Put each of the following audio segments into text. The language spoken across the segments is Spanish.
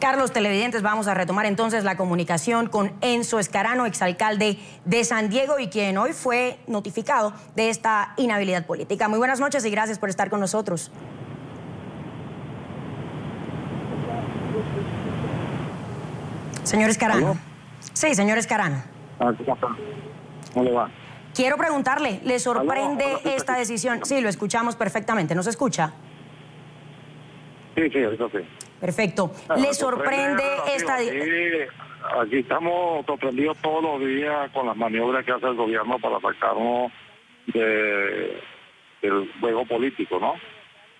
Carlos Televidentes, vamos a retomar entonces la comunicación con Enzo Escarano, exalcalde de San Diego y quien hoy fue notificado de esta inhabilidad política. Muy buenas noches y gracias por estar con nosotros. Señor Escarano. Sí, señor Escarano. Ah, ¿Cómo le va? Quiero preguntarle, ¿le sorprende esta decisión? Sí, lo escuchamos perfectamente. ¿Nos escucha? Sí, sí, eso sí. Perfecto. ¿Le sorprende esta... Aquí estamos sorprendidos todos los días con las maniobras que hace el gobierno para sacarnos de, del juego político, ¿no?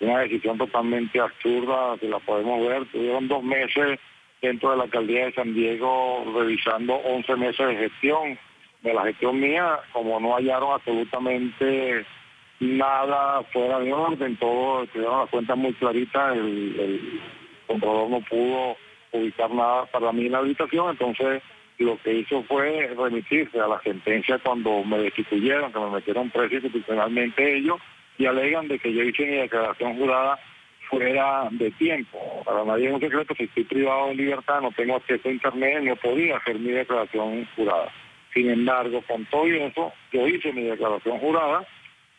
Una decisión totalmente absurda, si la podemos ver. Tuvieron dos meses dentro de la alcaldía de San Diego revisando 11 meses de gestión. De la gestión mía, como no hallaron absolutamente nada fuera de orden, todo, tuvieron la cuenta muy clarita, el, el controlador no pudo ubicar nada para mi inhabilitación, entonces lo que hizo fue remitirse a la sentencia cuando me destituyeron, que me metieron preso institucionalmente ellos, y alegan de que yo hice mi declaración jurada fuera de tiempo. Para nadie es un secreto, si estoy privado de libertad, no tengo acceso a internet, no podía hacer mi declaración jurada. Sin embargo, con todo eso, yo hice mi declaración jurada,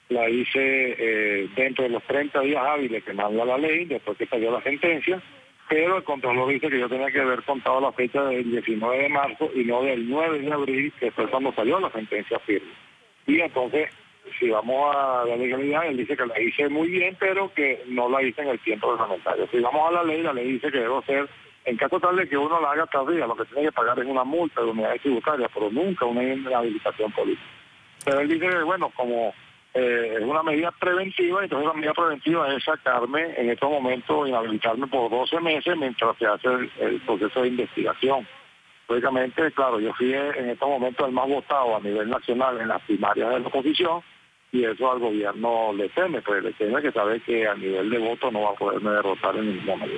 la hice eh, dentro de los 30 días hábiles que manda la ley, después que salió la sentencia, pero el Contralor dice que yo tenía que haber contado la fecha del 19 de marzo y no del 9 de abril, que fue cuando salió la sentencia firme. Y entonces, si vamos a la legalidad, él dice que la hice muy bien, pero que no la hice en el tiempo reglamentario. Si vamos a la ley, la ley dice que debo ser, en caso tal de que uno la haga tardía, lo que tiene que pagar es una multa de unidades tributarias, pero nunca una inhabilitación política. Pero él dice que, bueno, como eh, es una medida preventiva, entonces la medida preventiva es sacarme en estos momentos, inhabilitarme por 12 meses mientras se hace el, proceso de investigación. Lógicamente, claro, yo fui en estos momentos el más votado a nivel nacional en las primarias de la oposición y eso al gobierno le teme, pues le teme que sabe que a nivel de voto no va a poderme derrotar en ningún momento.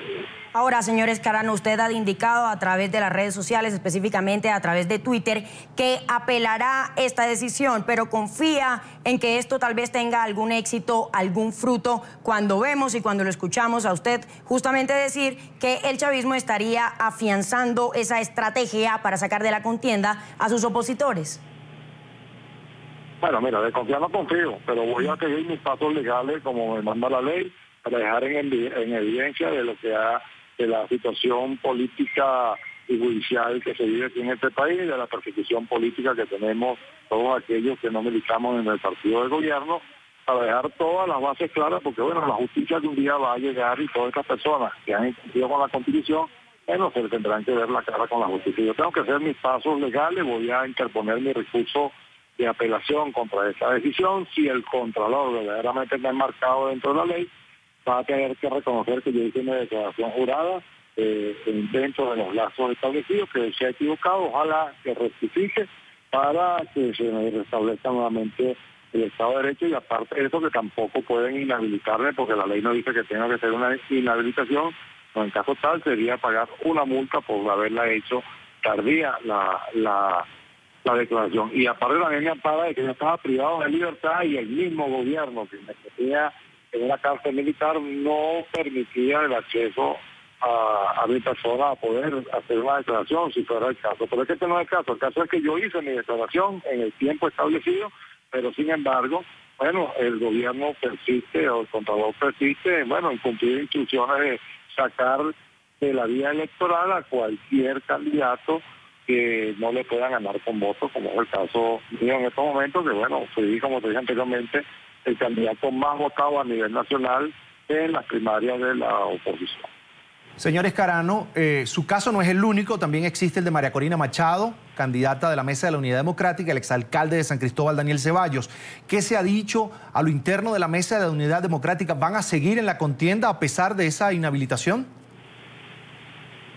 Ahora, señor Escarano, usted ha indicado a través de las redes sociales, específicamente a través de Twitter, que apelará esta decisión, pero confía en que esto tal vez tenga algún éxito, algún fruto, cuando vemos y cuando lo escuchamos a usted justamente decir que el chavismo estaría afianzando esa estrategia para sacar de la contienda a sus opositores. Bueno, mira, de confiar no confío, pero voy a seguir mis pasos legales como me manda la ley para dejar en, evidencia de lo que ha, de la situación política y judicial que se vive aquí en este país, de la persecución política que tenemos todos aquellos que no militamos en el partido de gobierno, para dejar todas las bases claras, porque bueno, la justicia de un día va a llegar y todas estas personas que han incumplido con la Constitución, bueno, se tendrán que ver la cara con la justicia. Yo tengo que hacer mis pasos legales, voy a interponer mi recurso de apelación contra esa decisión, si el Contralor verdaderamente está enmarcado dentro de la ley, va a tener que reconocer que yo hice una declaración jurada eh, dentro de los lazos establecidos, que se ha equivocado, ojalá que rectifique para que se restablezca nuevamente el Estado de Derecho y aparte de eso que tampoco pueden inhabilitarme porque la ley no dice que tenga que ser una inhabilitación, o en caso tal sería pagar una multa por haberla hecho tardía. La la declaración. Y aparte también me ampara de que yo estaba privado de libertad y el mismo gobierno que me tenía en una cárcel militar no permitía el acceso a, mi persona a poder hacer una declaración si fuera el caso. Pero es que este no es el caso. El caso es que yo hice mi declaración en el tiempo establecido, pero sin embargo, bueno, el gobierno persiste o el contador persiste, bueno, en cumplir instrucciones de sacar de la vía electoral a cualquier candidato que no le puedan ganar con votos, como es el caso mío en estos momentos, que bueno, fui, como te dije anteriormente, el candidato más votado a nivel nacional en las primarias de la oposición. Señor Escarano, eh, su caso no es el único, también existe el de María Corina Machado, candidata de la Mesa de la Unidad Democrática, el exalcalde de San Cristóbal, Daniel Ceballos. ¿Qué se ha dicho a lo interno de la Mesa de la Unidad Democrática? ¿Van a seguir en la contienda a pesar de esa inhabilitación?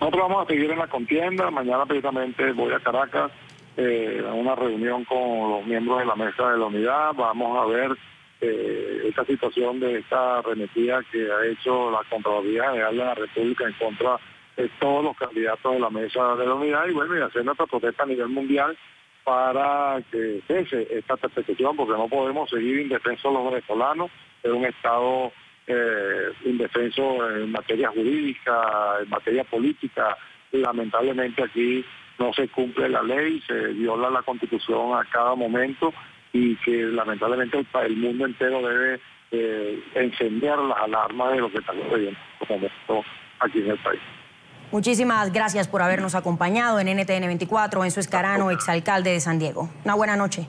Nosotros vamos a seguir en la contienda. Mañana precisamente voy a Caracas eh, a una reunión con los miembros de la mesa de la unidad. Vamos a ver eh, esta situación de esta arremetida que ha hecho la Contraloría General de la República en contra de todos los candidatos de la mesa de la unidad y bueno, y hacer nuestra protesta a nivel mundial para que cese esta persecución, porque no podemos seguir indefensos los venezolanos, es un Estado eh, indefenso en materia jurídica, en materia política. Lamentablemente aquí no se cumple la ley, se viola la constitución a cada momento y que lamentablemente el, mundo entero debe eh, encender las alarmas de lo que está sucediendo en momento aquí en el país. Muchísimas gracias por habernos acompañado en NTN 24, en su Escarano, exalcalde de San Diego. Una buena noche.